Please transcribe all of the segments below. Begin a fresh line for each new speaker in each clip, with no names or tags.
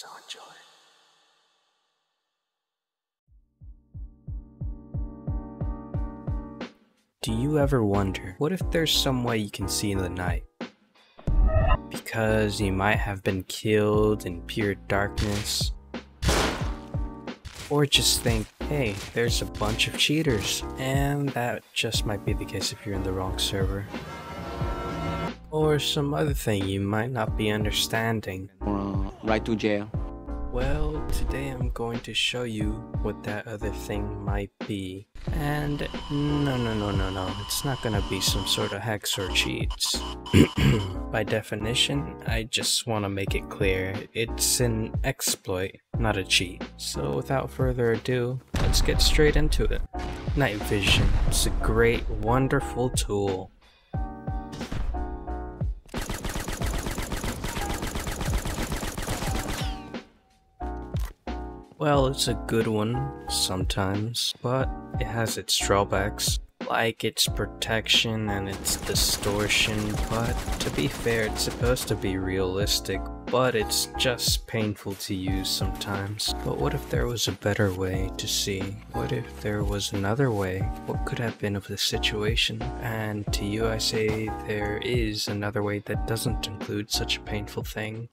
It's the timeline, so enjoy. Do you ever wonder, what if there's some way you can see in the night? Because you might have been killed in pure darkness. Or just think, hey, there's a bunch of cheaters. And that just might be the case if you're in the wrong server. Or some other thing you might not be understanding.
Right to jail.
Well, today I'm going to show you what that other thing might be. And no, no, no, no, no, it's not gonna be some sort of hacks or cheats. By definition, I just want to make it clear it's an exploit, not a cheat. So without further ado, let's get straight into it. Night vision, it's a great, wonderful tool. Well, it's a good one sometimes, but it has its drawbacks, like its protection and its distortion. But to be fair, it's supposed to be realistic, but it's just painful to use sometimes. But what if there was a better way to see? What if there was another way? What could have been of the situation? And to you, I say there is another way that doesn't include such a painful thing.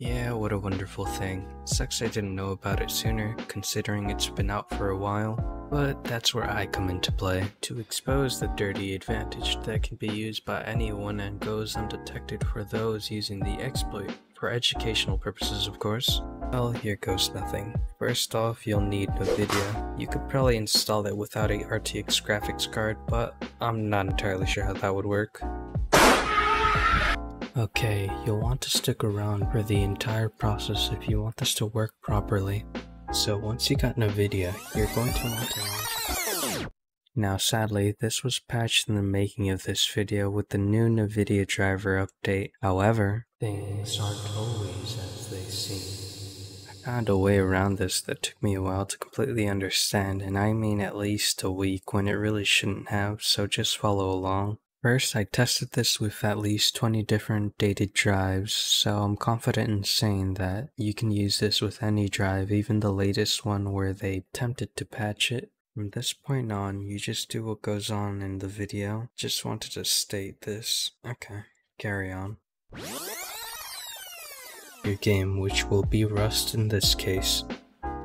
Yeah, what a wonderful thing. Sucks I didn't know about it sooner, considering it's been out for a while. But that's where I come into play, to expose the dirty advantage that can be used by anyone and goes undetected for those using the exploit, for educational purposes of course. Well, here goes nothing. First off, you'll need NVIDIA. You could probably install it without a RTX graphics card, but I'm not entirely sure how that would work. Okay, you'll want to stick around for the entire process if you want this to work properly. So once you got NVIDIA, you're going to want to launch Now sadly, this was patched in the making of this video with the new NVIDIA driver update. However, things aren't always as they seem. I found a way around this that took me a while to completely understand, and I mean at least a week when it really shouldn't have, so just follow along. First, I tested this with at least 20 different dated drives, so I'm confident in saying that you can use this with any drive, even the latest one where they attempted to patch it. From this point on, you just do what goes on in the video. Just wanted to state this. Okay, carry on. Your game, which will be Rust in this case.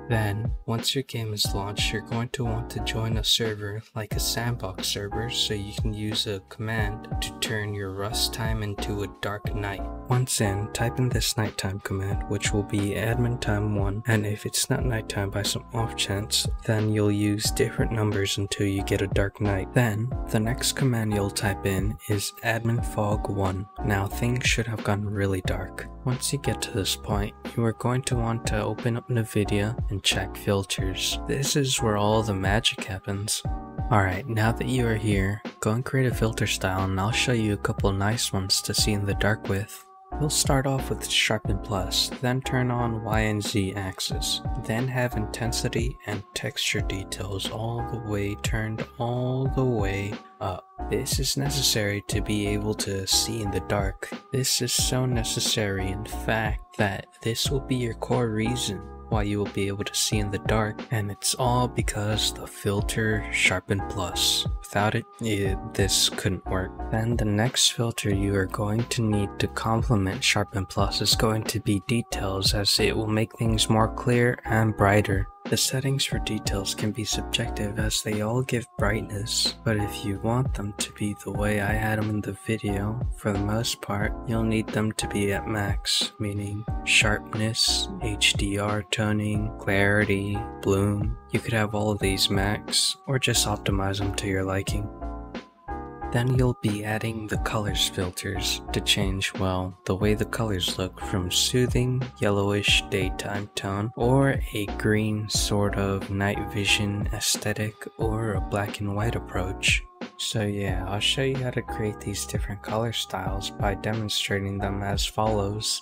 Then, once your game is launched, you're going to want to join a server like a sandbox server so you can use a command to turn your rust time into a dark night. Once in, type in this nighttime command, which will be admin time 1, and if it's not nighttime by some off chance, then you'll use different numbers until you get a dark night. Then, the next command you'll type in is admin fog 1. Now things should have gotten really dark. Once you get to this point, you are going to want to open up NVIDIA and check filters. This is where all the magic happens. Alright, now that you are here, go and create a filter style and I'll show you a couple nice ones to see in the dark with. We'll start off with Sharpen Plus, then turn on Y and Z axis, then have intensity and texture details all the way turned all the way up. This is necessary to be able to see in the dark. This is so necessary in fact that this will be your core reason why you will be able to see in the dark and it's all because the filter Sharpen Plus. Without it, it, this couldn't work. Then the next filter you are going to need to complement Sharpen Plus is going to be details as it will make things more clear and brighter. The settings for details can be subjective as they all give brightness, but if you want them to be the way I had them in the video, for the most part, you'll need them to be at max, meaning sharpness, HDR toning, clarity, bloom. You could have all of these max, or just optimize them to your liking. Then you'll be adding the colors filters to change, well, the way the colors look from soothing, yellowish daytime tone, or a green sort of night vision aesthetic, or a black and white approach. So yeah, I'll show you how to create these different color styles by demonstrating them as follows.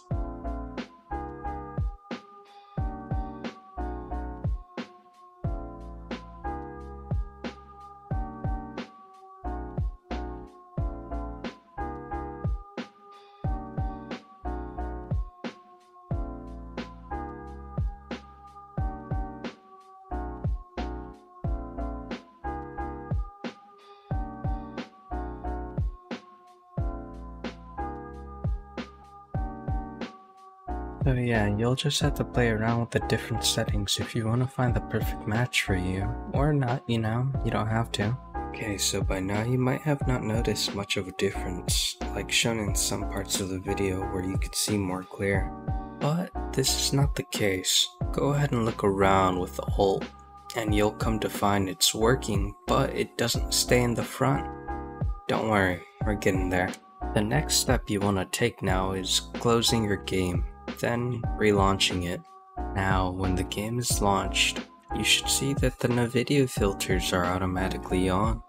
So yeah, you'll just have to play around with the different settings if you want to find the perfect match for you. Or not, you know, you don't have to. Okay, so by now you might have not noticed much of a difference, like shown in some parts of the video where you could see more clear. But this is not the case. Go ahead and look around with the Alt, and you'll come to find it's working, but it doesn't stay in the front. Don't worry, we're getting there. The next step you want to take now is closing your game then relaunching it. Now, when the game is launched, you should see that the NVIDIA filters are automatically on.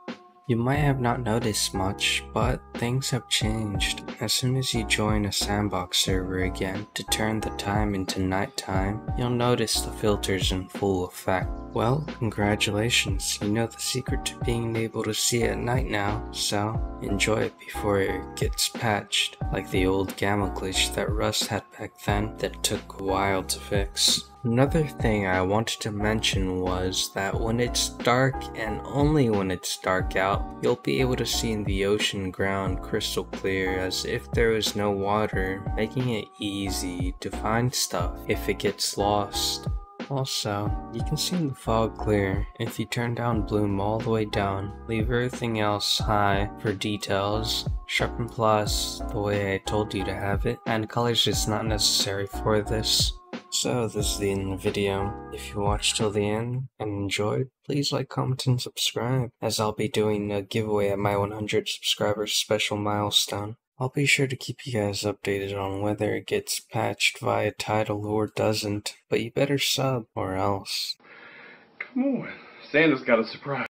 You might have not noticed much, but things have changed. As soon as you join a sandbox server again to turn the time into nighttime, you'll notice the filters in full effect. Well, congratulations, you know the secret to being able to see at night now, so enjoy it before it gets patched, like the old gamma glitch that Rust had back then that took a while to fix. Another thing I wanted to mention was that when it's dark and only when it's dark out, you'll be able to see in the ocean ground crystal clear as if there was no water, making it easy to find stuff if it gets lost. Also, you can see the fog clear if you turn down bloom all the way down, leave everything else high for details, sharpen plus the way I told you to have it, and colors is not necessary for this. So this is the end of the video. If you watched till the end and enjoyed, please like, comment, and subscribe, as I'll be doing a giveaway at my 100 subscribers special milestone. I'll be sure to keep you guys updated on whether it gets patched via title or doesn't, but you better sub or else.
Come on, Santa's got a surprise.